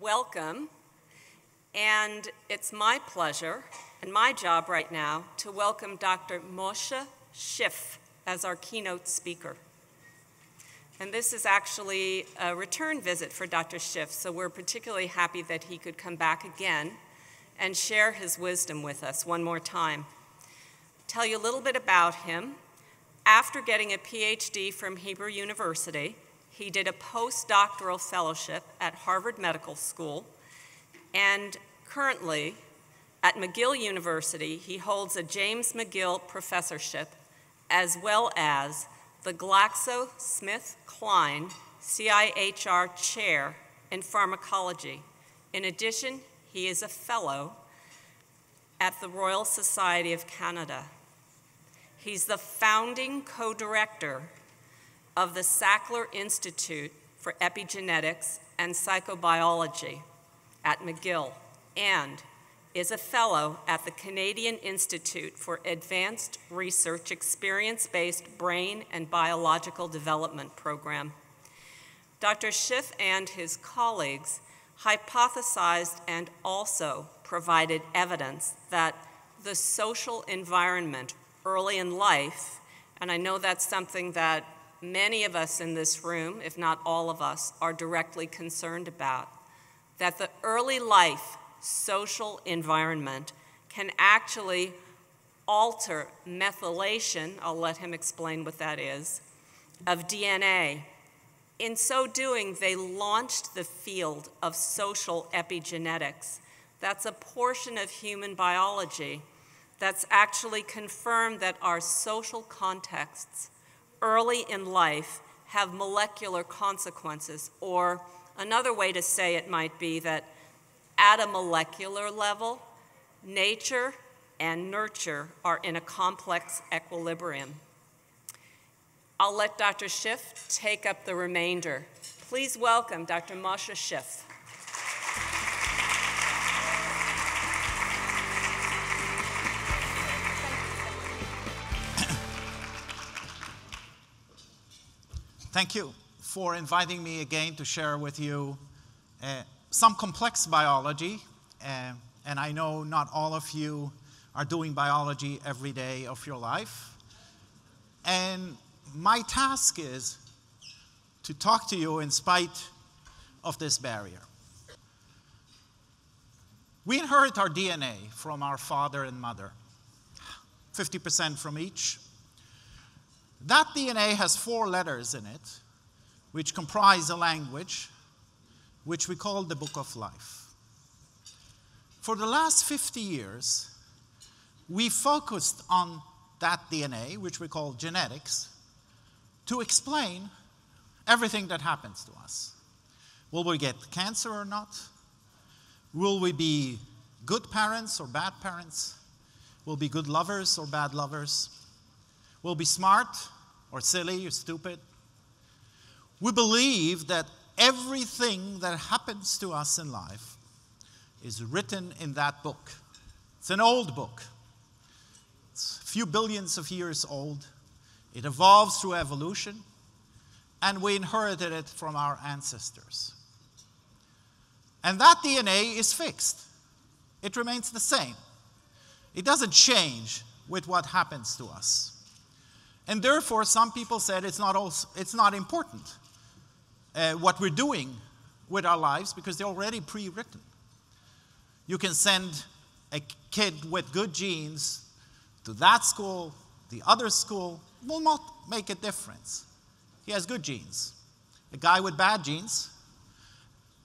welcome. And it's my pleasure and my job right now to welcome Dr. Moshe Szyf as our keynote speaker. And this is actually a return visit for Dr. Szyf, so we're particularly happy that he could come back again and share his wisdom with us one more time. Tell you a little bit about him. After getting a PhD from Hebrew University, he did a postdoctoral fellowship at Harvard Medical School, and currently at McGill University, he holds a James McGill professorship as well as the GlaxoSmithKline CIHR Chair in Pharmacology. In addition, he is a fellow at the Royal Society of Canada. He's the founding co director of the Sackler Institute for Epigenetics and Psychobiology at McGill and is a fellow at the Canadian Institute for Advanced Research Experience Based Brain and Biological Development Program. Dr. Szyf and his colleagues hypothesized and also provided evidence that the social environment early in life, and I know that's something that many of us in this room, if not all of us, are directly concerned about. That the early life social environment can actually alter methylation, I'll let him explain what that is, of DNA. In so doing, they launched the field of social epigenetics. That's a portion of human biology that's actually confirmed that our social contexts early in life have molecular consequences, or another way to say it might be that at a molecular level, nature and nurture are in a complex equilibrium. I'll let Dr. Szyf take up the remainder. Please welcome Dr. Moshe Szyf. Thank you for inviting me again to share with you uh, some complex biology. Uh, and I know not all of you are doing biology every day of your life. And my task is to talk to you in spite of this barrier. We inherit our DNA from our father and mother, 50% from each. That DNA has four letters in it, which comprise a language, which we call the Book of Life. For the last 50 years, we focused on that DNA, which we call genetics, to explain everything that happens to us. Will we get cancer or not? Will we be good parents or bad parents? Will we be good lovers or bad lovers? Will be smart or silly or stupid. We believe that everything that happens to us in life is written in that book. It's an old book, it's a few billions of years old. It evolves through evolution, and we inherited it from our ancestors. And that DNA is fixed, it remains the same. It doesn't change with what happens to us. And therefore, some people said it's not, also, it's not important uh, what we're doing with our lives because they're already pre written. You can send a kid with good genes to that school, the other school, will not make a difference. He has good genes. A guy with bad genes,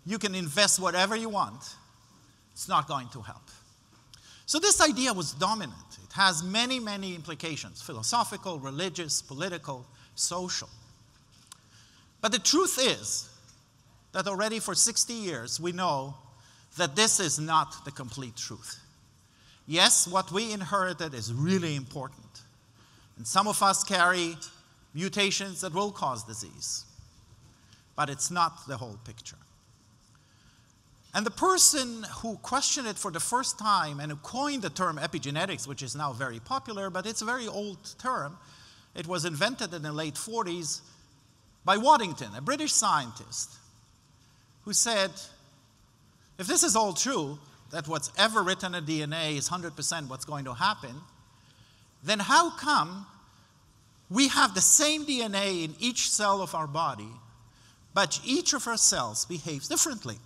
you can invest whatever you want, it's not going to help. So, this idea was dominant It has many, many implications philosophical, religious, political, social. But the truth is that already for 60 years we know that this is not the complete truth. Yes, what we inherited is really important. And some of us carry mutations that will cause disease. But it's not the whole picture. And the person who questioned it for the first time and who coined the term epigenetics, which is now very popular, but it's a very old term, it was invented in the late 40s by Waddington, a British scientist, who said, if this is all true, that what's ever written in DNA is 100% what's going to happen, then how come we have the same DNA in each cell of our body, but each of our cells behaves differently?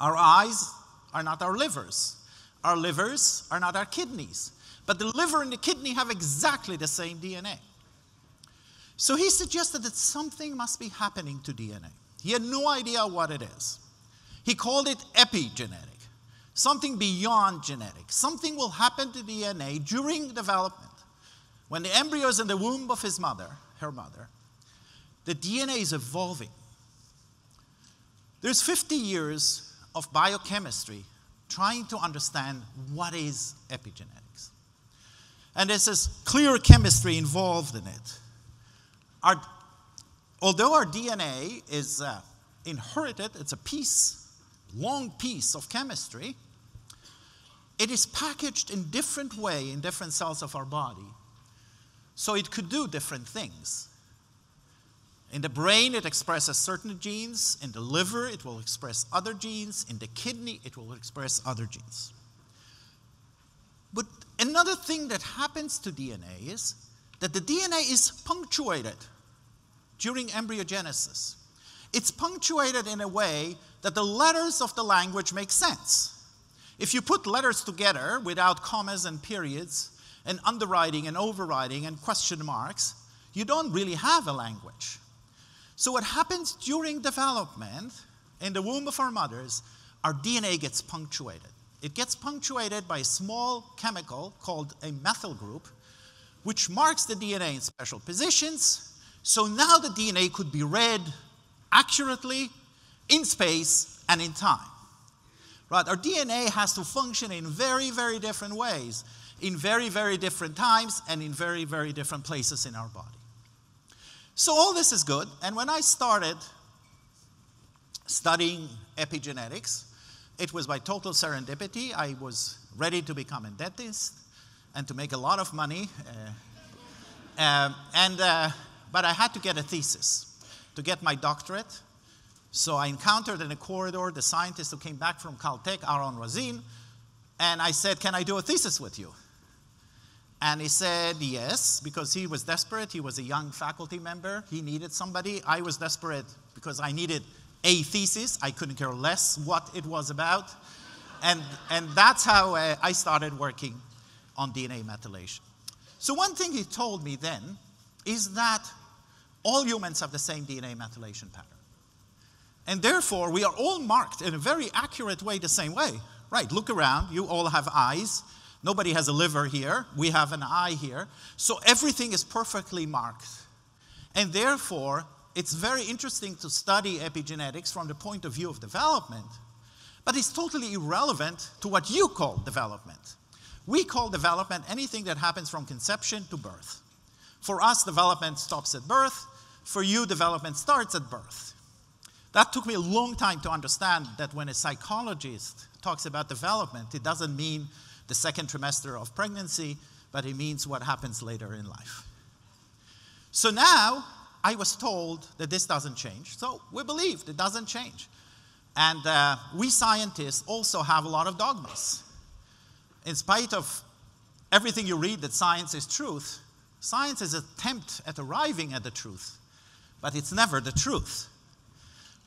Our eyes are not our livers, our livers are not our kidneys, but the liver and the kidney have exactly the same DNA. So he suggested that something must be happening to DNA. He had no idea what it is. He called it epigenetic, something beyond genetic. Something will happen to DNA during development. When the embryo is in the womb of his mother, her mother, the DNA is evolving. There's 50 years of biochemistry trying to understand what is epigenetics. And there's this clear chemistry involved in it. Our, although our DNA is uh, inherited, it's a piece, long piece of chemistry, it is packaged in different way in different cells of our body. So it could do different things. In the brain, it expresses certain genes. In the liver, it will express other genes. In the kidney, it will express other genes. But another thing that happens to DNA is that the DNA is punctuated during embryogenesis. It's punctuated in a way that the letters of the language make sense. If you put letters together without commas and periods, and underwriting and overriding and question marks, you don't really have a language. So, what happens during development in the womb of our mothers, our DNA gets punctuated. It gets punctuated by a small chemical called a methyl group, which marks the DNA in special positions. So now the DNA could be read accurately in space and in time. Right? Our DNA has to function in very, very different ways, in very, very different times, and in very, very different places in our body. So all this is good. And when I started studying epigenetics, it was by total serendipity. I was ready to become a dentist and to make a lot of money. Uh, uh, and, uh, but I had to get a thesis to get my doctorate. So I encountered in a corridor the scientist who came back from Caltech, Aaron Razin, and I said, Can I do a thesis with you? And he said yes, because he was desperate. He was a young faculty member. He needed somebody. I was desperate because I needed a thesis. I couldn't care less what it was about. And, and that's how uh, I started working on DNA methylation. So, one thing he told me then is that all humans have the same DNA methylation pattern. And therefore, we are all marked in a very accurate way the same way. Right, look around. You all have eyes. Nobody has a liver here. We have an eye here. So everything is perfectly marked. And therefore, it's very interesting to study epigenetics from the point of view of development, but it's totally irrelevant to what you call development. We call development anything that happens from conception to birth. For us, development stops at birth. For you, development starts at birth. That took me a long time to understand that when a psychologist talks about development, it doesn't mean the second trimester of pregnancy, but it means what happens later in life. So now I was told that this doesn't change. So we believed it doesn't change. And uh, we scientists also have a lot of dogmas. In spite of everything you read that science is truth, science is an attempt at arriving at the truth, but it's never the truth.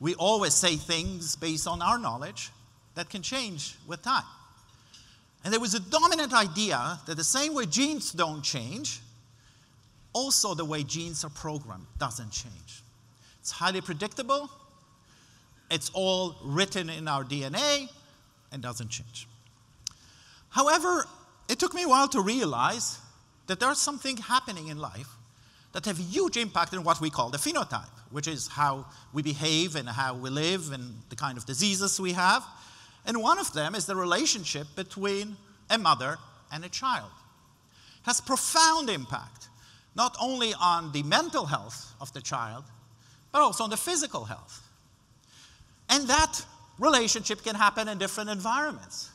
We always say things based on our knowledge that can change with time. And there was a dominant idea that the same way genes don't change, also the way genes are programmed doesn't change. It's highly predictable, it's all written in our DNA, and doesn't change. However, it took me a while to realize that there's something happening in life that have a huge impact on what we call the phenotype, which is how we behave and how we live and the kind of diseases we have. And one of them is the relationship between a mother and a child. It has profound impact, not only on the mental health of the child, but also on the physical health. And that relationship can happen in different environments.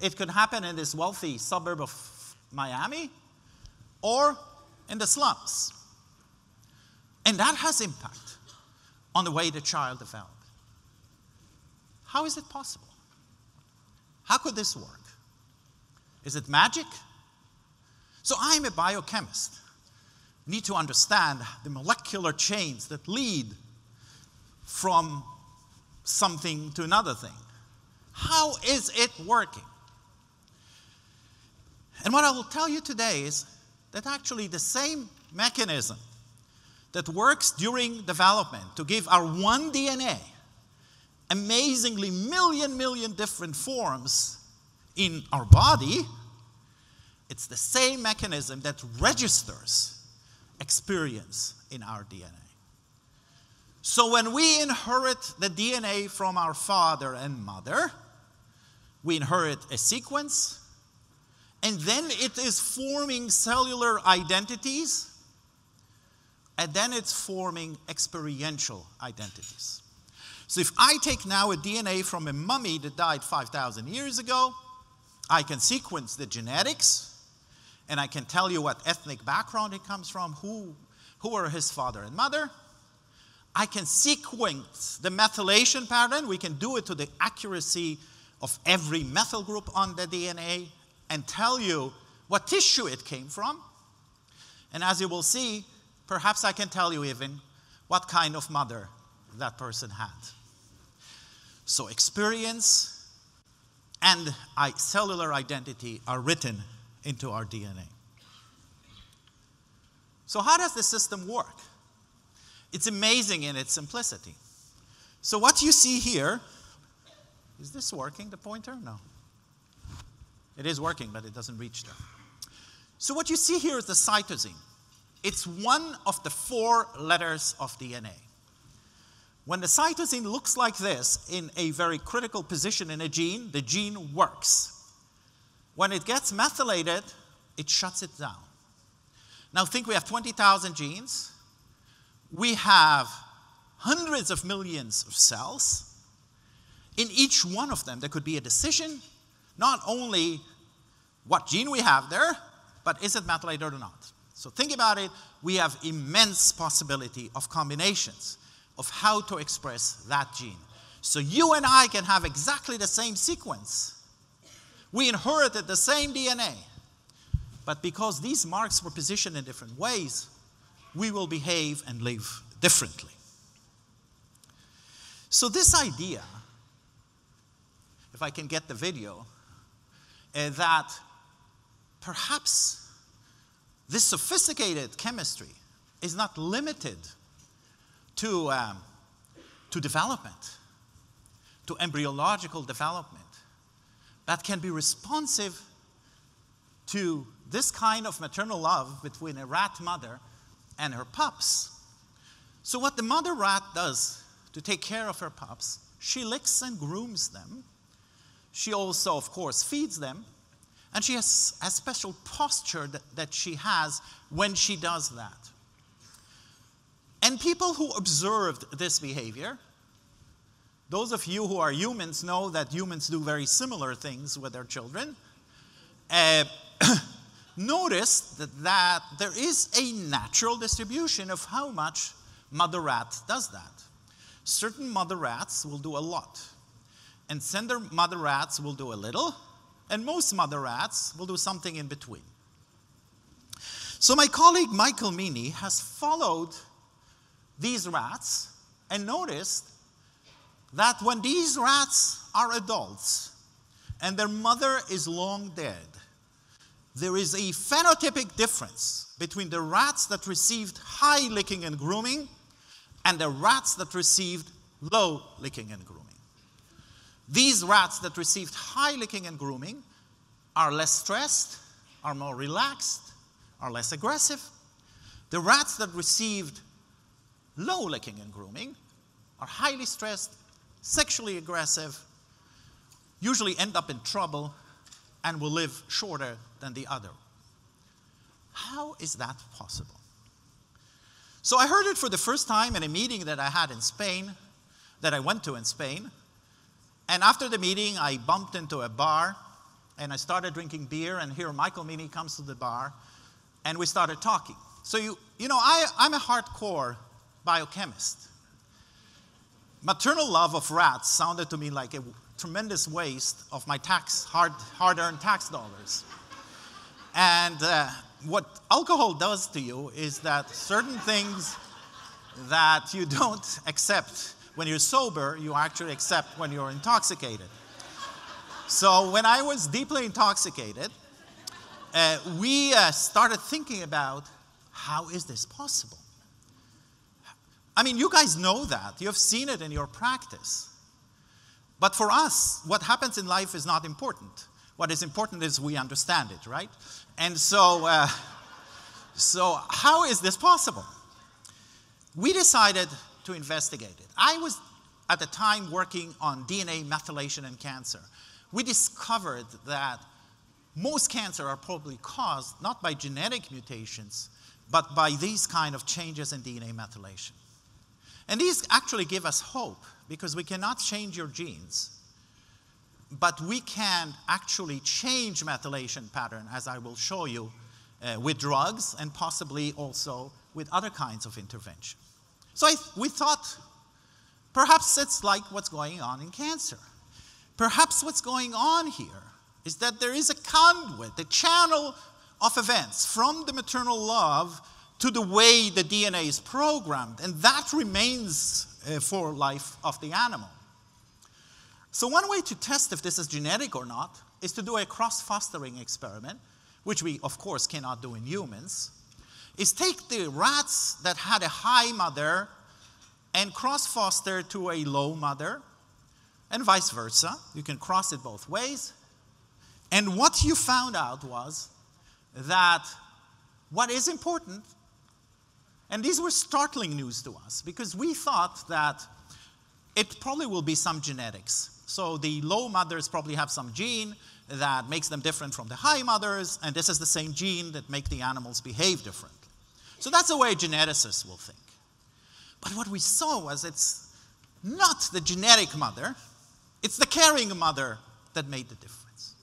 It could happen in this wealthy suburb of Miami or in the slums. And that has impact on the way the child develops. How is it possible? How could this work? Is it magic? So I'm a biochemist. Need to understand the molecular chains that lead from something to another thing. How is it working? And what I will tell you today is that actually the same mechanism that works during development to give our one DNA amazingly million, million different forms in our body, it's the same mechanism that registers experience in our DNA. So when we inherit the DNA from our father and mother, we inherit a sequence, and then it is forming cellular identities, and then it's forming experiential identities. So if I take now a DNA from a mummy that died 5,000 years ago, I can sequence the genetics, and I can tell you what ethnic background it comes from, who, who are his father and mother. I can sequence the methylation pattern. We can do it to the accuracy of every methyl group on the DNA and tell you what tissue it came from. And as you will see, perhaps I can tell you even what kind of mother that person had. So, experience and cellular identity are written into our DNA. So, how does the system work? It's amazing in its simplicity. So, what you see here is this working, the pointer? No. It is working, but it doesn't reach there. So, what you see here is the cytosine. It's one of the four letters of DNA. When the cytosine looks like this in a very critical position in a gene, the gene works. When it gets methylated, it shuts it down. Now think we have 20,000 genes. We have hundreds of millions of cells. In each one of them, there could be a decision, not only what gene we have there, but is it methylated or not? So think about it. We have immense possibility of combinations of how to express that gene. So you and I can have exactly the same sequence. We inherited the same DNA. But because these marks were positioned in different ways, we will behave and live differently. So, this idea, if I can get the video, uh, that perhaps this sophisticated chemistry is not limited to, um, to development, to embryological development, that can be responsive to this kind of maternal love between a rat mother and her pups. So, what the mother rat does to take care of her pups, she licks and grooms them. She also, of course, feeds them. And she has a special posture that, that she has when she does that. And people who observed this behavior, those of you who are humans know that humans do very similar things with their children. Uh, noticed that, that there is a natural distribution of how much mother rat does that. Certain mother rats will do a lot, and sender mother rats will do a little, and most mother rats will do something in between. So, my colleague Michael Meaney has followed these rats and noticed that when these rats are adults and their mother is long dead, there is a phenotypic difference between the rats that received high licking and grooming and the rats that received low licking and grooming. These rats that received high licking and grooming are less stressed, are more relaxed, are less aggressive. The rats that received low licking and grooming are highly stressed, sexually aggressive, usually end up in trouble, and will live shorter than the other. How is that possible? So I heard it for the first time in a meeting that I had in Spain, that I went to in Spain. And after the meeting, I bumped into a bar and I started drinking beer. And here Michael Meaney comes to the bar and we started talking. So, you, you know, I, I'm a hardcore biochemist. Maternal love of rats sounded to me like a tremendous waste of my tax, hard, hard-earned tax dollars. And uh, what alcohol does to you is that certain things that you don't accept when you're sober, you actually accept when you're intoxicated. So when I was deeply intoxicated, uh, we uh, started thinking about how is this possible? I mean, you guys know that. You've seen it in your practice. But for us, what happens in life is not important. What is important is we understand it, right? And so, uh, so how is this possible? We decided to investigate it. I was at the time working on DNA methylation and cancer. We discovered that most cancer are probably caused not by genetic mutations, but by these kind of changes in DNA methylation. And these actually give us hope because we cannot change your genes, but we can actually change methylation pattern, as I will show you, uh, with drugs and possibly also with other kinds of intervention. So I, we thought perhaps it's like what's going on in cancer. Perhaps what's going on here is that there is a conduit, a channel of events from the maternal love to the way the DNA is programmed, and that remains uh, for life of the animal. So, one way to test if this is genetic or not is to do a cross fostering experiment, which we, of course, cannot do in humans. Is take the rats that had a high mother and cross foster to a low mother, and vice versa. You can cross it both ways. And what you found out was that what is important, and these were startling news to us because we thought that it probably will be some genetics. So the low mothers probably have some gene that makes them different from the high mothers, and this is the same gene that make the animals behave differently. So that's the way geneticists will think. But what we saw was it's not the genetic mother, it's the carrying mother that made the difference.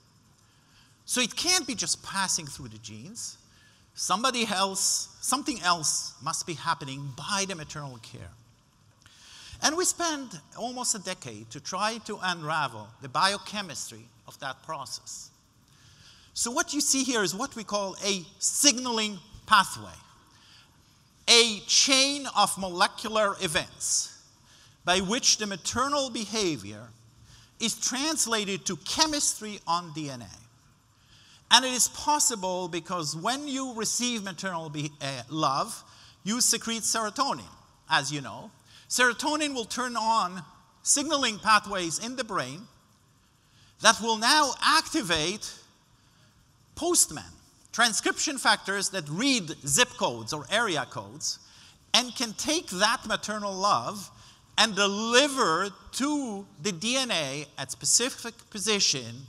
So it can't be just passing through the genes. Somebody else, something else must be happening by the maternal care. And we spent almost a decade to try to unravel the biochemistry of that process. So, what you see here is what we call a signaling pathway, a chain of molecular events by which the maternal behavior is translated to chemistry on DNA. And it is possible because when you receive maternal be- uh, love, you secrete serotonin, as you know. Serotonin will turn on signaling pathways in the brain that will now activate postman, transcription factors that read zip codes or area codes, and can take that maternal love and deliver to the DNA at specific position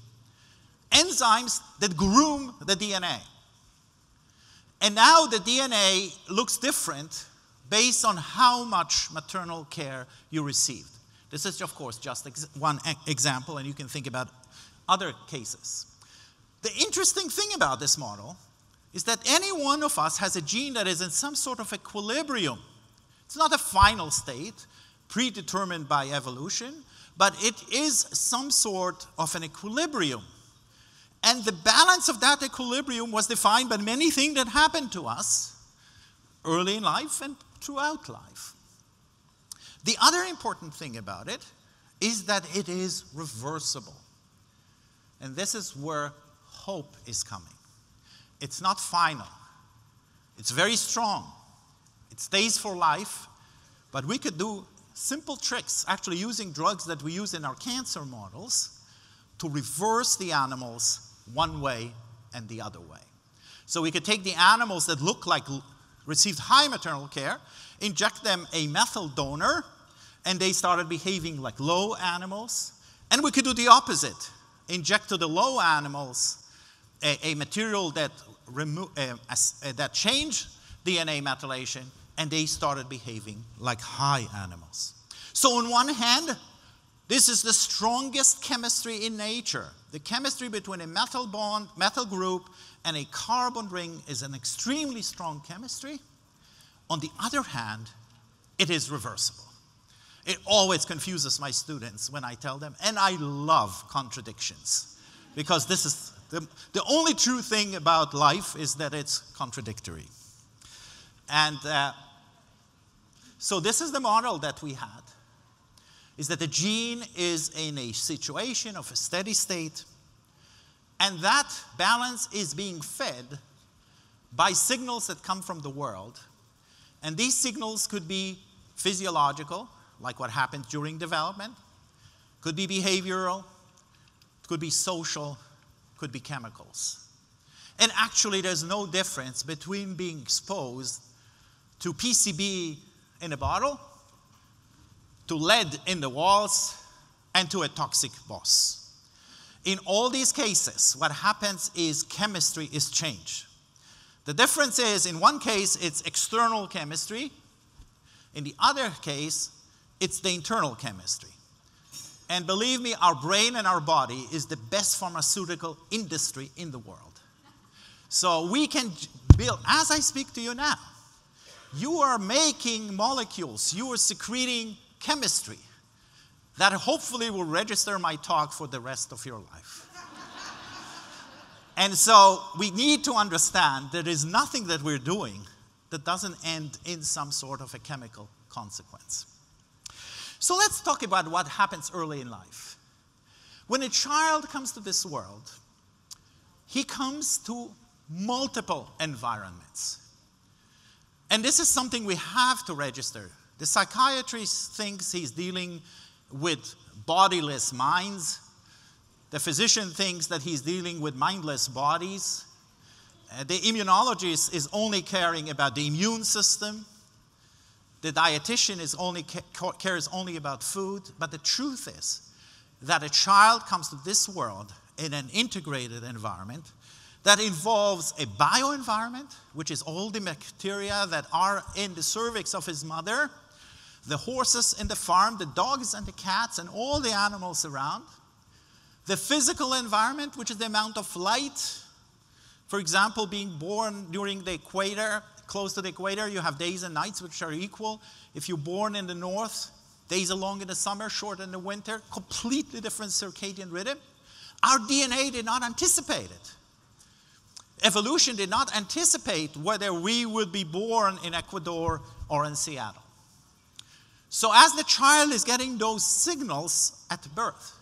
enzymes that groom the DNA. And now the DNA looks different based on how much maternal care you received. This is, of course, just ex one e example, and you can think about other cases. The interesting thing about this model is that any one of us has a gene that is in some sort of equilibrium. It's not a final state predetermined by evolution, but it is some sort of an equilibrium. And the balance of that equilibrium was defined by many things that happened to us early in life and throughout life. The other important thing about it is that it is reversible. And this is where hope is coming. It's not final, it's very strong, it stays for life, but we could do simple tricks, actually using drugs that we use in our cancer models, to reverse the animals one way and the other way. So we could take the animals that look like received high maternal care, inject them a methyl donor, and they started behaving like low animals. And we could do the opposite inject to the low animals a, a material that, remo- uh, uh, that changed DNA methylation, and they started behaving like high animals. So, on one hand, this is the strongest chemistry in nature. The chemistry between a methyl bond, methyl group, and a carbon ring is an extremely strong chemistry. On the other hand, it is reversible. It always confuses my students when I tell them, and I love contradictions because this is the, the only true thing about life is that it's contradictory. And uh, so this is the model that we had is that the gene is in a situation of a steady state and that balance is being fed by signals that come from the world. And these signals could be physiological like what happens during development could be behavioral could be social could be chemicals. And actually there's no difference between being exposed to pcb in a bottle, to lead in the walls, and to a toxic boss. In all these cases, what happens is chemistry is changed. The difference is in one case, it's external chemistry, in the other case, it's the internal chemistry. And believe me, our brain and our body is the best pharmaceutical industry in the world. So we can build, as I speak to you now, you are making molecules, you are secreting chemistry that hopefully will register my talk for the rest of your life. and so we need to understand there is nothing that we're doing that doesn't end in some sort of a chemical consequence. So let's talk about what happens early in life. When a child comes to this world, he comes to multiple environments. And this is something we have to register. The psychiatrist thinks he's dealing with bodiless minds. The physician thinks that he's dealing with mindless bodies. Uh, the immunologist is only caring about the immune system. The dietitian is only ca- cares only about food. But the truth is that a child comes to this world in an integrated environment that involves a bioenvironment, which is all the bacteria that are in the cervix of his mother, the horses in the farm, the dogs and the cats, and all the animals around. The physical environment, which is the amount of light. For example, being born during the equator, close to the equator, you have days and nights which are equal. If you're born in the north, days are long in the summer, short in the winter, completely different circadian rhythm. Our DNA did not anticipate it. Evolution did not anticipate whether we would be born in Ecuador or in Seattle. So, as the child is getting those signals at birth,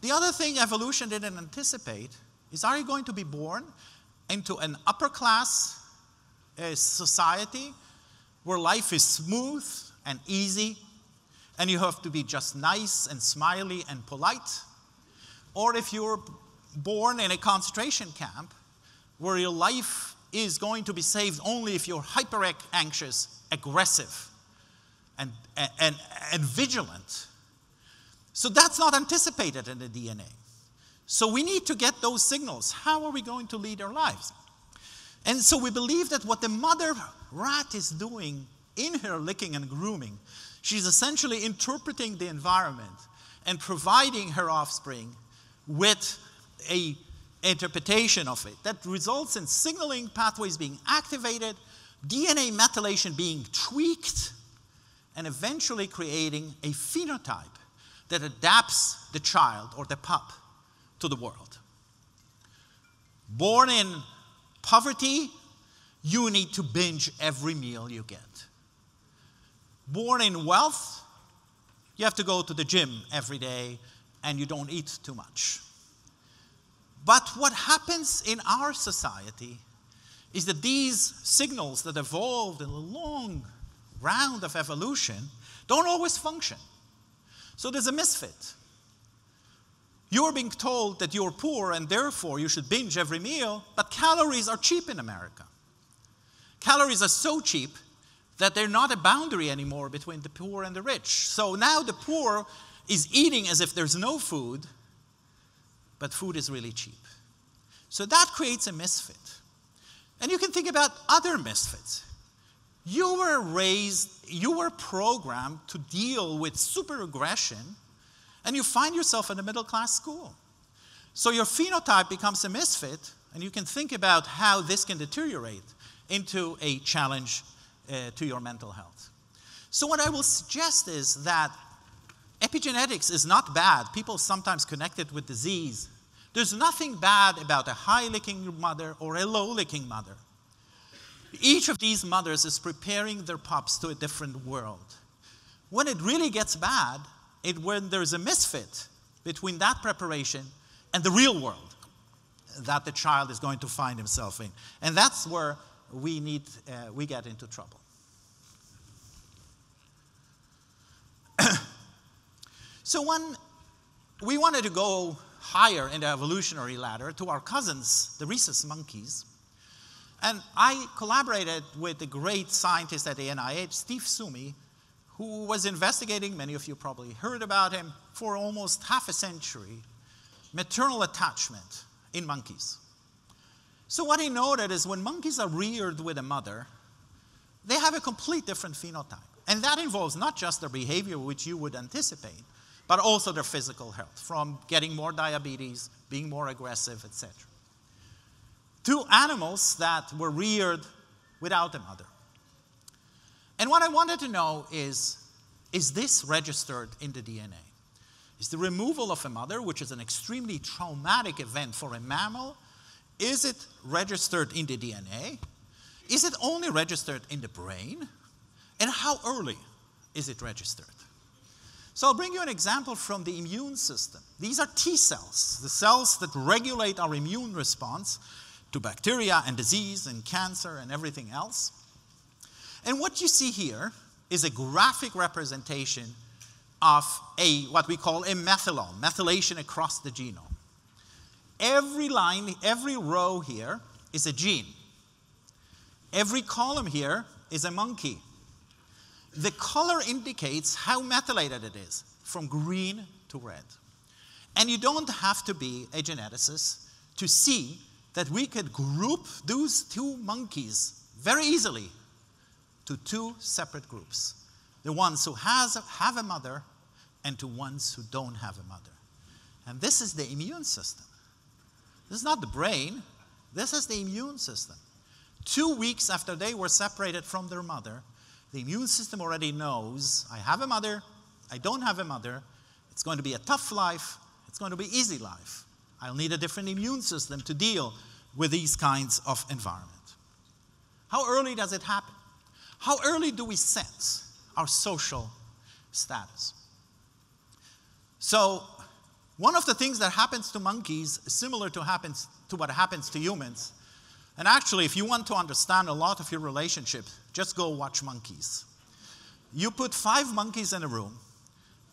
the other thing evolution didn't anticipate is are you going to be born into an upper class uh, society where life is smooth and easy and you have to be just nice and smiley and polite? Or if you're born in a concentration camp where your life is going to be saved only if you're hyper anxious, aggressive, and, and, and vigilant. So that's not anticipated in the DNA. So we need to get those signals. How are we going to lead our lives? And so we believe that what the mother rat is doing in her licking and grooming, she's essentially interpreting the environment and providing her offspring with a interpretation of it that results in signaling pathways being activated, DNA methylation being tweaked, and eventually creating a phenotype that adapts the child or the pup to the world. Born in poverty, you need to binge every meal you get. Born in wealth, you have to go to the gym every day and you don't eat too much. But what happens in our society is that these signals that evolved in a long round of evolution don't always function. So there's a misfit. You're being told that you're poor and therefore you should binge every meal, but calories are cheap in America. Calories are so cheap that they're not a boundary anymore between the poor and the rich. So now the poor is eating as if there's no food, but food is really cheap. So that creates a misfit. And you can think about other misfits. You were raised, you were programmed to deal with super aggression, and you find yourself in a middle class school. So your phenotype becomes a misfit, and you can think about how this can deteriorate into a challenge uh, to your mental health. So, what I will suggest is that Epigenetics is not bad. People sometimes connect it with disease. There's nothing bad about a high licking mother or a low licking mother. Each of these mothers is preparing their pups to a different world. When it really gets bad, it when there's a misfit between that preparation and the real world that the child is going to find himself in. And that's where we need uh, we get into trouble. so when we wanted to go higher in the evolutionary ladder to our cousins, the rhesus monkeys, and I collaborated with the great scientist at the NIH, Steve Suomi, who was investigating, many of you probably heard about him, for almost half a century, maternal attachment in monkeys. So, what he noted is when monkeys are reared with a mother, they have a complete different phenotype. And that involves not just their behavior, which you would anticipate, but also their physical health, from getting more diabetes, being more aggressive, etc. Two animals that were reared without a mother. And what I wanted to know is is this registered in the DNA? Is the removal of a mother, which is an extremely traumatic event for a mammal, is it registered in the DNA? Is it only registered in the brain? And how early is it registered? So I'll bring you an example from the immune system. These are T cells, the cells that regulate our immune response to bacteria and disease and cancer and everything else. And what you see here is a graphic representation of a what we call a methylome, methylation across the genome. Every line, every row here is a gene. Every column here is a monkey. The color indicates how methylated it is, from green to red. And you don't have to be a geneticist to see that we could group those two monkeys very easily to two separate groups the ones who has, have a mother and to ones who don't have a mother. And this is the immune system. This is not the brain, this is the immune system. Two weeks after they were separated from their mother, the immune system already knows I have a mother, I don't have a mother, it's going to be a tough life, it's going to be easy life. I'll need a different immune system to deal with these kinds of environment. How early does it happen? How early do we sense our social status? So, one of the things that happens to monkeys is similar to, happens, to what happens to humans. And actually, if you want to understand a lot of your relationship, just go watch monkeys. You put five monkeys in a room,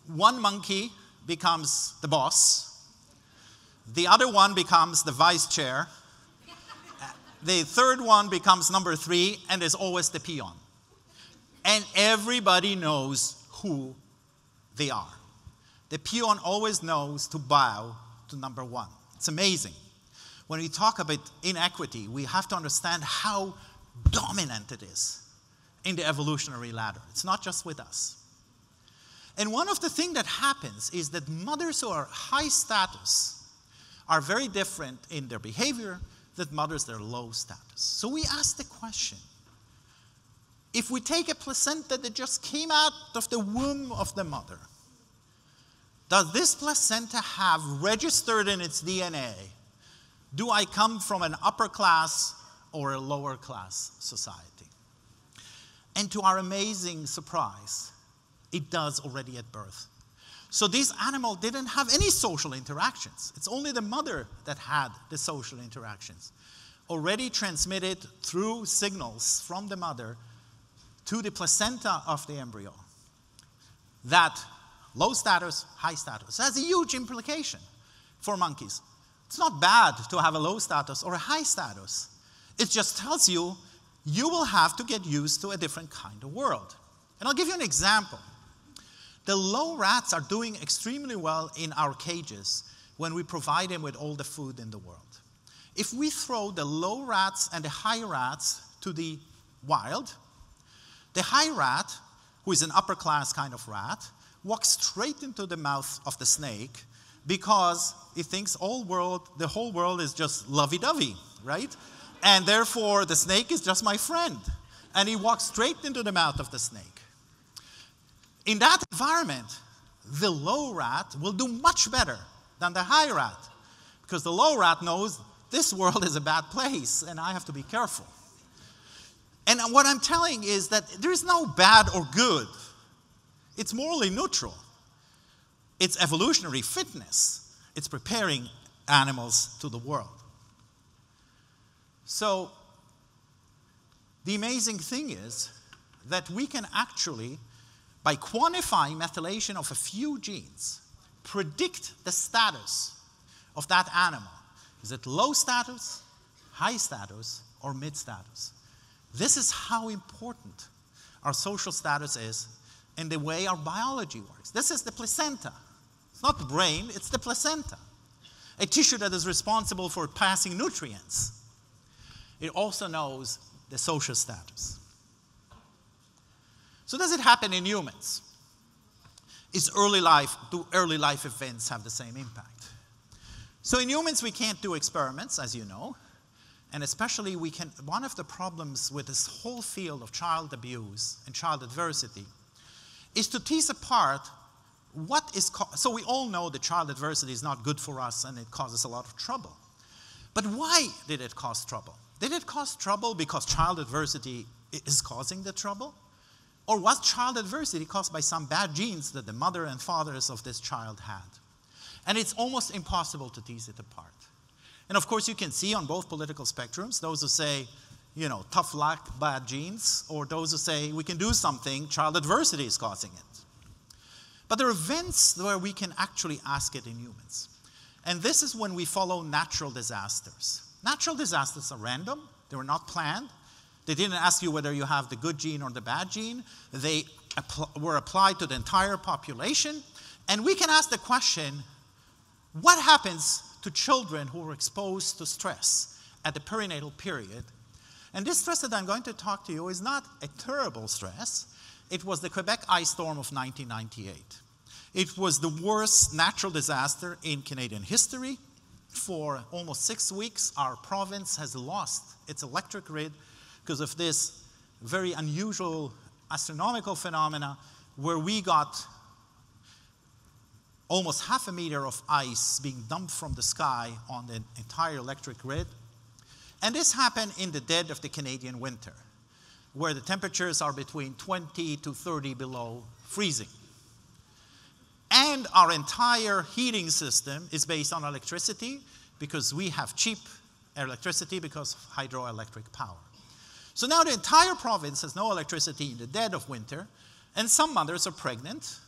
one monkey becomes the boss, the other one becomes the vice chair, the third one becomes number three and is always the peon and everybody knows who they are. The peon always knows to bow to number one. It's amazing. When we talk about inequity, we have to understand how dominant it is in the evolutionary ladder. It's not just with us. And one of the things that happens is that mothers who are high status are very different in their behavior that mothers are low status. So we ask the question if we take a placenta that just came out of the womb of the mother, does this placenta have registered in its DNA, do I come from an upper class or a lower class society? And to our amazing surprise, it does already at birth. So this animal didn't have any social interactions. It's only the mother that had the social interactions, already transmitted through signals from the mother to the placenta of the embryo. That low status, high status has a huge implication for monkeys. It's not bad to have a low status or a high status. It just tells you you will have to get used to a different kind of world. And I'll give you an example. The low rats are doing extremely well in our cages when we provide them with all the food in the world. If we throw the low rats and the high rats to the wild, the high rat, who is an upper class kind of rat, walks straight into the mouth of the snake because he thinks all world, the whole world is just lovey-dovey, right? And therefore, the snake is just my friend. And he walks straight into the mouth of the snake. In that environment, the low rat will do much better than the high rat because the low rat knows this world is a bad place and I have to be careful. And what I'm telling is that there is no bad or good, it's morally neutral. It's evolutionary fitness, it's preparing animals to the world. So, the amazing thing is that we can actually, by quantifying methylation of a few genes, predict the status of that animal. Is it low status, high status, or mid status? This is how important our social status is in the way our biology works. This is the placenta. It's not the brain, it's the placenta, a tissue that is responsible for passing nutrients. It also knows the social status. So, does it happen in humans? Is early life, do early life events have the same impact? So, in humans, we can't do experiments, as you know. And especially, we can, one of the problems with this whole field of child abuse and child adversity is to tease apart what is, so we all know that child adversity is not good for us and it causes a lot of trouble. But why did it cause trouble? Did it cause trouble because child adversity is causing the trouble? Or was child adversity caused by some bad genes that the mother and fathers of this child had? And it's almost impossible to tease it apart. And of course, you can see on both political spectrums those who say, you know, tough luck, bad genes, or those who say we can do something, child adversity is causing it. But there are events where we can actually ask it in humans. And this is when we follow natural disasters. Natural disasters are random, they were not planned. They didn't ask you whether you have the good gene or the bad gene. They were applied to the entire population. And we can ask the question what happens to children who are exposed to stress at the perinatal period? And this stress that I'm going to talk to you is not a terrible stress. It was the Quebec ice storm of 1998. It was the worst natural disaster in Canadian history. For almost six weeks, our province has lost its electric grid because of this very unusual astronomical phenomena where we got almost half a meter of ice being dumped from the sky on the entire electric grid. And this happened in the dead of the Canadian winter, where the temperatures are between 20 to 30 below freezing. And our entire heating system is based on electricity because we have cheap electricity because of hydroelectric power. So now the entire province has no electricity in the dead of winter, and some mothers are pregnant,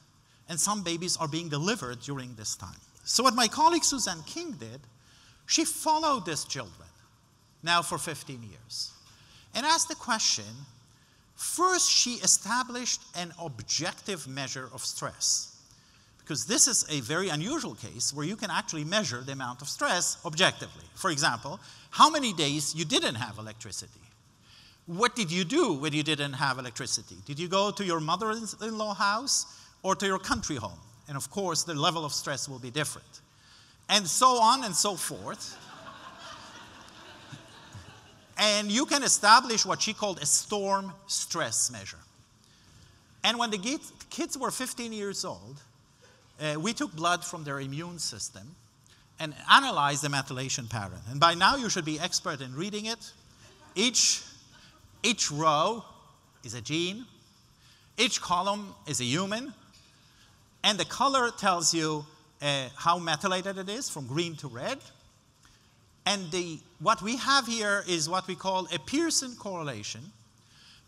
and some babies are being delivered during this time. So, what my colleague Suzanne King did, she followed these children now for 15 years and asked the question first, she established an objective measure of stress because this is a very unusual case where you can actually measure the amount of stress objectively. For example, how many days you didn't have electricity. What did you do when you didn't have electricity? Did you go to your mother in law house or to your country home? And of course, the level of stress will be different. And so on and so forth. and you can establish what she called a storm stress measure. And when the kids were 15 years old, uh, we took blood from their immune system and analyzed the methylation pattern. And by now, you should be expert in reading it. Each, each row is a gene, each column is a human, and the color tells you uh, how methylated it is from green to red. And the, what we have here is what we call a Pearson correlation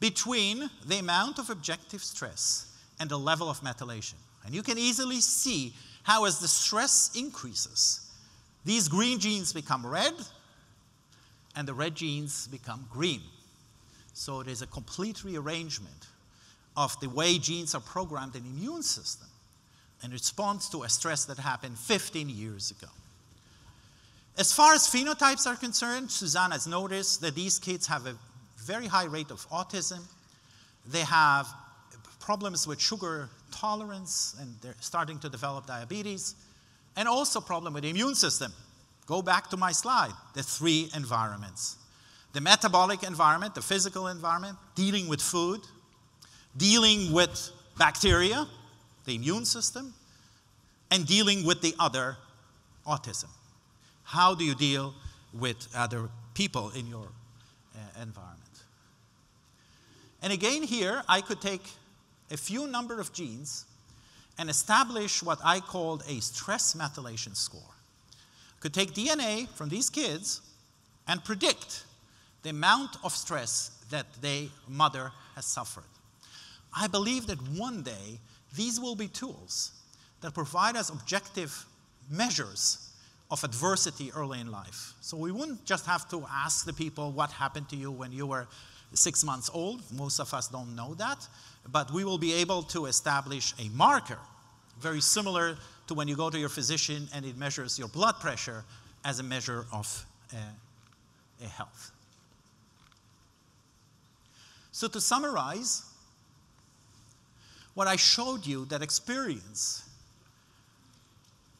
between the amount of objective stress and the level of methylation. And you can easily see how, as the stress increases, these green genes become red and the red genes become green. So it is a complete rearrangement of the way genes are programmed in the immune system in response to a stress that happened 15 years ago. As far as phenotypes are concerned, Suzanne has noticed that these kids have a very high rate of autism. They have problems with sugar tolerance and they're starting to develop diabetes, and also problem with the immune system. Go back to my slide, the three environments. The metabolic environment, the physical environment, dealing with food, dealing with bacteria, the immune system, and dealing with the other autism. How do you deal with other people in your uh, environment? And again, here I could take a few number of genes and establish what I called a stress methylation score. Could take DNA from these kids and predict the amount of stress that their mother has suffered. I believe that one day these will be tools that provide us objective measures of adversity early in life. So we wouldn't just have to ask the people what happened to you when you were six months old. Most of us don't know that. But we will be able to establish a marker, very similar to when you go to your physician and it measures your blood pressure as a measure of uh, health. So, to summarize, what I showed you that experience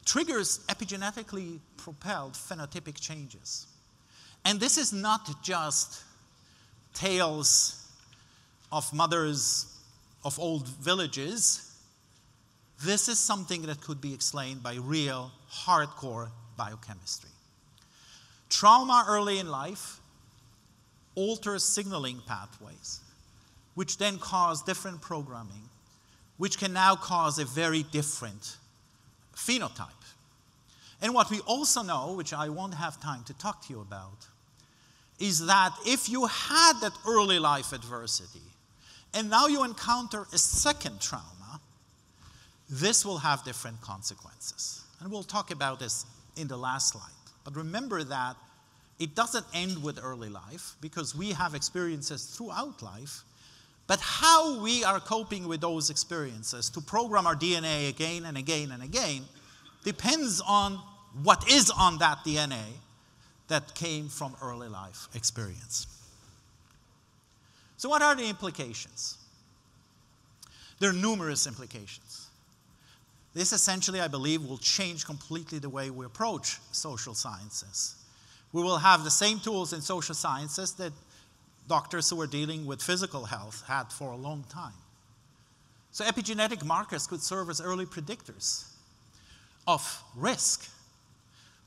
triggers epigenetically propelled phenotypic changes. And this is not just tales of mothers of old villages. This is something that could be explained by real, hardcore biochemistry. Trauma early in life alters signaling pathways, which then cause different programming, which can now cause a very different phenotype. And what we also know, which I won't have time to talk to you about, is that if you had that early life adversity and now you encounter a second trauma, this will have different consequences. And we'll talk about this in the last slide. But remember that it doesn't end with early life because we have experiences throughout life. But how we are coping with those experiences to program our DNA again and again and again depends on what is on that DNA that came from early life experience. So, what are the implications? There are numerous implications. This essentially, I believe, will change completely the way we approach social sciences. We will have the same tools in social sciences that doctors who are dealing with physical health had for a long time. So, epigenetic markers could serve as early predictors of risk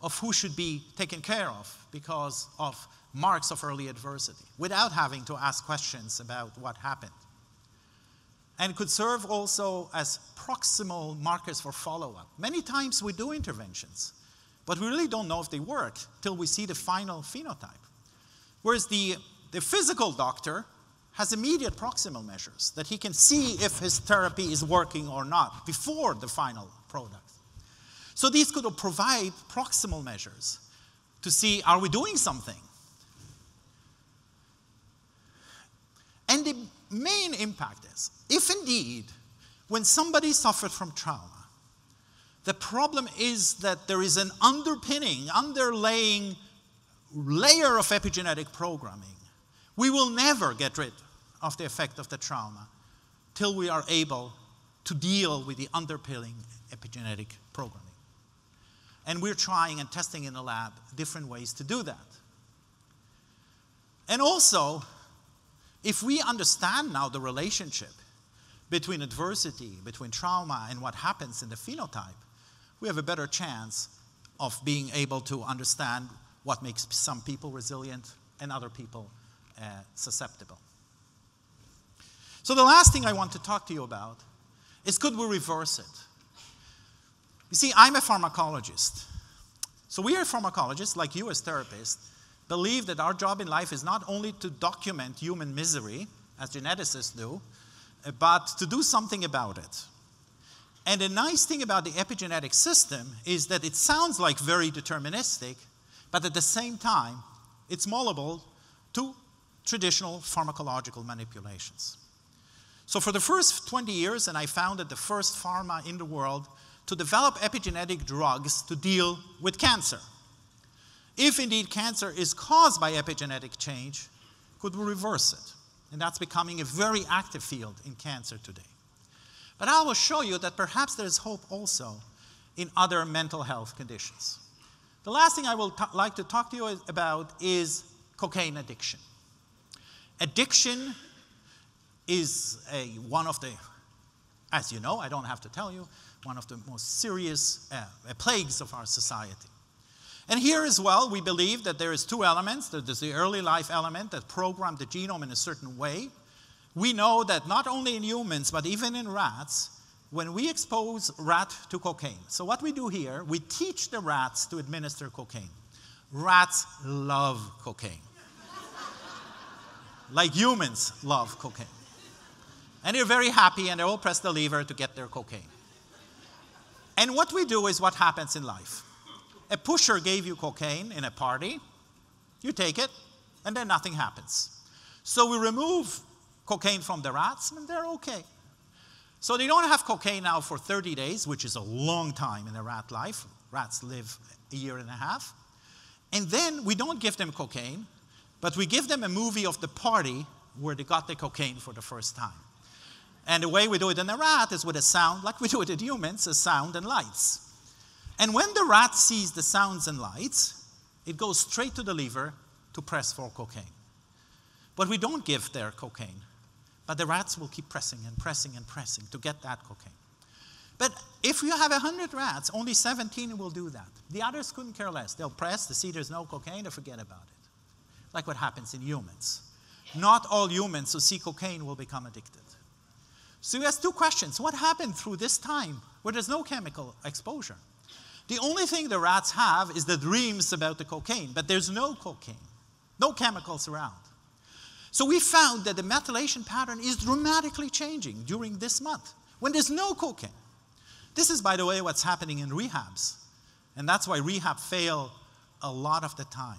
of who should be taken care of because of marks of early adversity without having to ask questions about what happened. And could serve also as proximal markers for follow up. Many times we do interventions, but we really don't know if they work till we see the final phenotype. Whereas the, the physical doctor has immediate proximal measures that he can see if his therapy is working or not before the final product. So these could provide proximal measures to see are we doing something? And the main impact is if indeed, when somebody suffered from trauma, the problem is that there is an underpinning, underlaying layer of epigenetic programming. We will never get rid of the effect of the trauma till we are able to deal with the underpinning epigenetic programming. And we're trying and testing in the lab different ways to do that. And also, if we understand now the relationship between adversity, between trauma, and what happens in the phenotype, we have a better chance of being able to understand what makes some people resilient and other people uh, susceptible. So, the last thing I want to talk to you about is could we reverse it? You see, I'm a pharmacologist. So we are pharmacologists, like you as therapists, believe that our job in life is not only to document human misery, as geneticists do, but to do something about it. And the nice thing about the epigenetic system is that it sounds like very deterministic, but at the same time, it's moldable to traditional pharmacological manipulations. So, for the first 20 years, and I founded the first pharma in the world to develop epigenetic drugs to deal with cancer. If indeed cancer is caused by epigenetic change, could we reverse it? And that's becoming a very active field in cancer today. But I will show you that perhaps there is hope also in other mental health conditions. The last thing I will like to talk to you about is cocaine addiction. Addiction is a, one of the, as you know, I don't have to tell you, one of the most serious uh, plagues of our society. And here as well, we believe that there is two elements. There's the early life element that programmed the genome in a certain way. We know that not only in humans, but even in rats, when we expose rat to cocaine. So what we do here, we teach the rats to administer cocaine. Rats love cocaine. Like humans love cocaine. And they're very happy and they all press the lever to get their cocaine. And what we do is what happens in life. A pusher gave you cocaine in a party, you take it, and then nothing happens. So we remove cocaine from the rats, and they're okay. So they don't have cocaine now for 30 days, which is a long time in a rat life. Rats live a year and a half. And then we don't give them cocaine, but we give them a movie of the party where they got the cocaine for the first time. And the way we do it in a rat is with a sound, like we do it in humans, a sound and lights. And when the rat sees the sounds and lights, it goes straight to the lever to press for cocaine. But we don't give their cocaine. But the rats will keep pressing and pressing and pressing to get that cocaine. But if you have 100 rats, only 17 will do that. The others couldn't care less. They'll press, they see there's no cocaine, they forget about it. Like what happens in humans. Not all humans who see cocaine will become addicted. So he has two questions. What happened through this time where there's no chemical exposure? The only thing the rats have is the dreams about the cocaine, but there's no cocaine, no chemicals around. So we found that the methylation pattern is dramatically changing during this month when there's no cocaine. This is, by the way, what's happening in rehabs. And that's why rehab fail a lot of the time.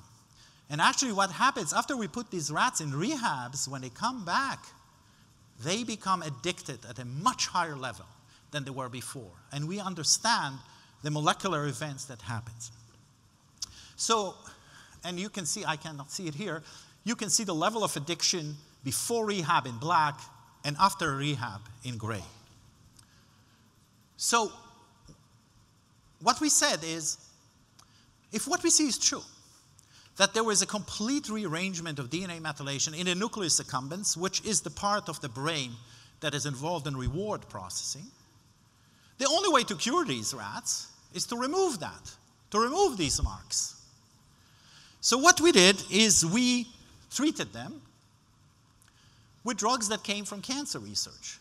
And actually, what happens after we put these rats in rehabs, when they come back, they become addicted at a much higher level than they were before. And we understand the molecular events that happens. So, and you can see, I cannot see it here, you can see the level of addiction before rehab in black and after rehab in gray. So, what we said is if what we see is true, that there was a complete rearrangement of DNA methylation in the nucleus accumbens, which is the part of the brain that is involved in reward processing, the only way to cure these rats is to remove that, to remove these marks. So, what we did is we treated them with drugs that came from cancer research.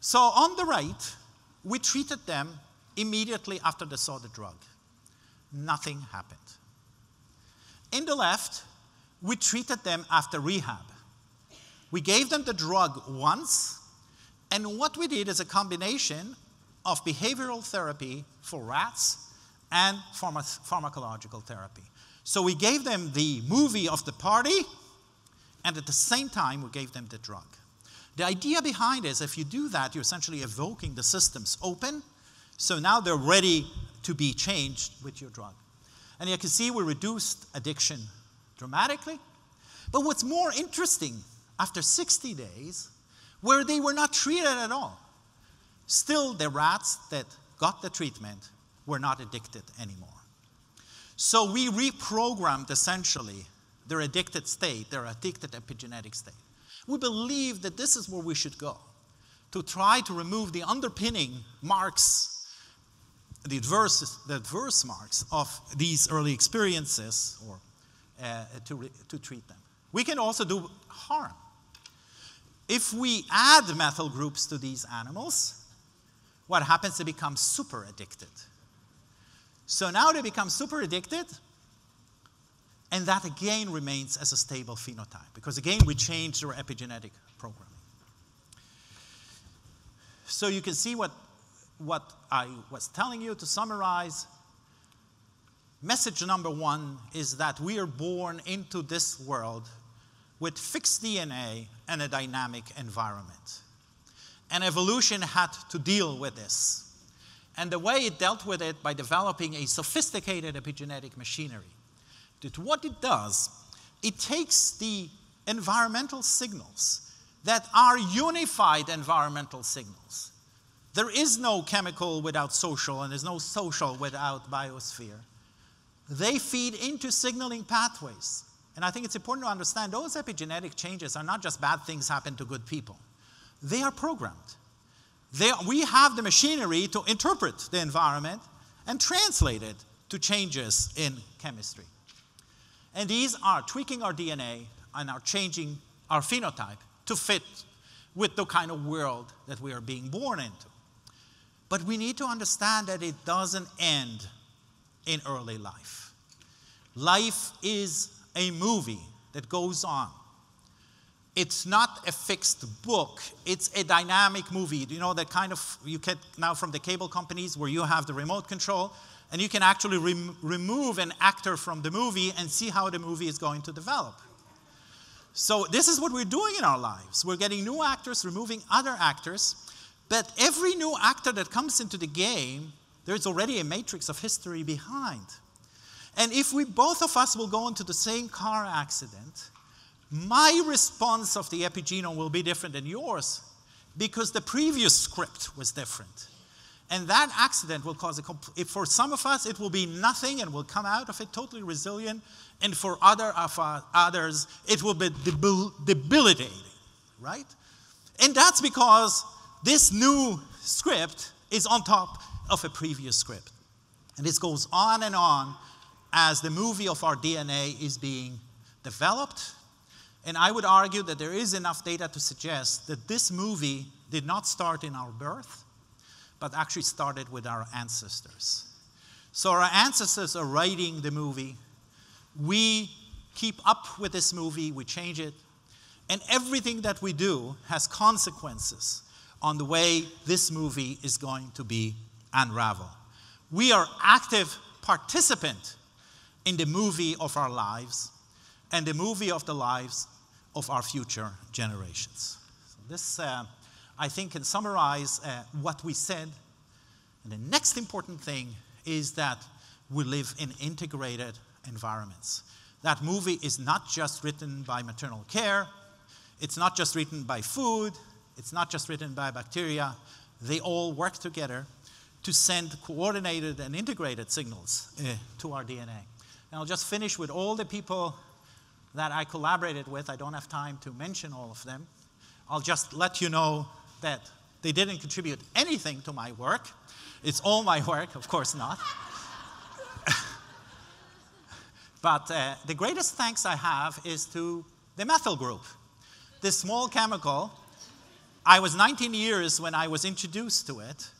So, on the right, we treated them immediately after they saw the drug. Nothing happened. In the left, we treated them after rehab. We gave them the drug once and what we did is a combination of behavioral therapy for rats and pharma- pharmacological therapy. So we gave them the movie of the party, and at the same time, we gave them the drug. The idea behind is if you do that, you're essentially evoking the systems open, so now they're ready to be changed with your drug. And you can see we reduced addiction dramatically. But what's more interesting, after 60 days, where they were not treated at all. Still, the rats that got the treatment were not addicted anymore. So we reprogrammed essentially their addicted state, their addicted epigenetic state. We believe that this is where we should go to try to remove the underpinning marks, the adverse, the adverse marks of these early experiences or uh, to, to treat them. We can also do harm. If we add methyl groups to these animals, what happens? They become super addicted. So now they become super addicted, and that again remains as a stable phenotype because again we change their epigenetic programming. So you can see what, what I was telling you to summarize. Message number one is that we are born into this world with fixed DNA and a dynamic environment. And evolution had to deal with this. And the way it dealt with it by developing a sophisticated epigenetic machinery. That what it does, it takes the environmental signals that are unified environmental signals. There is no chemical without social, and there's no social without biosphere. They feed into signaling pathways. And I think it's important to understand those epigenetic changes are not just bad things happen to good people, they are programmed. They, we have the machinery to interpret the environment and translate it to changes in chemistry. And these are tweaking our DNA and are changing our phenotype to fit with the kind of world that we are being born into. But we need to understand that it doesn't end in early life. Life is a movie that goes on. It's not a fixed book, it's a dynamic movie. You know, that kind of, you get now from the cable companies where you have the remote control and you can actually rem remove an actor from the movie and see how the movie is going to develop. So, this is what we're doing in our lives. We're getting new actors, removing other actors, but every new actor that comes into the game, there's already a matrix of history behind. And if we both of us will go into the same car accident, my response of the epigenome will be different than yours because the previous script was different. And that accident will cause a, for some of us, it will be nothing and we'll come out of it totally resilient. And for other of others, it will be debil debilitating, right? And that's because this new script is on top of a previous script. And this goes on and on as the movie of our DNA is being developed and I would argue that there is enough data to suggest that this movie did not start in our birth, but actually started with our ancestors. So our ancestors are writing the movie. We keep up with this movie, we change it, and everything that we do has consequences on the way this movie is going to be unraveled. We are active participant in the movie of our lives and the movie of the lives of our future generations. So this, uh, I think, can summarize uh, what we said. And the next important thing is that we live in integrated environments. That movie is not just written by maternal care, it's not just written by food, it's not just written by bacteria. They all work together to send coordinated and integrated signals uh, to our DNA. And I'll just finish with all the people that I collaborated with. I don't have time to mention all of them. I'll just let you know that they didn't contribute anything to my work. It's all my work, of course not. but uh, the greatest thanks I have is to the methyl group. This small chemical, I was 19 years when I was introduced to it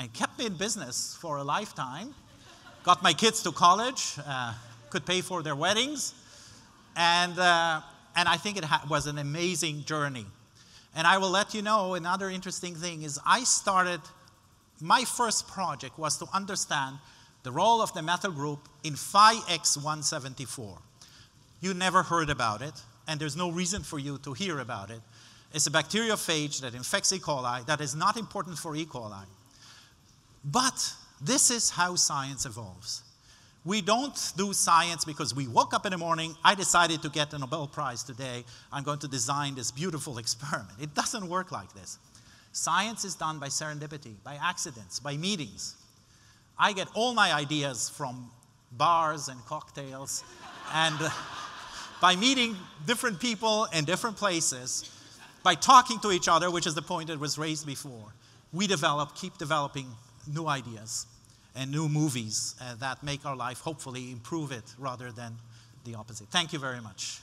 and kept me in business for a lifetime. Got my kids to college, uh, could pay for their weddings, and, uh, and I think it was an amazing journey. And I will let you know another interesting thing is I started, my first project was to understand the role of the methyl group in Phi-X174. You never heard about it, and there's no reason for you to hear about it. It's a bacteriophage that infects E. coli that is not important for E. coli. But this is how science evolves. We don't do science because we woke up in the morning, I decided to get a Nobel Prize today, I'm going to design this beautiful experiment. It doesn't work like this. Science is done by serendipity, by accidents, by meetings. I get all my ideas from bars and cocktails and by meeting different people in different places, by talking to each other, which is the point that was raised before, we develop, keep developing new ideas and new movies uh, that make our life hopefully improve it rather than the opposite. Thank you very much.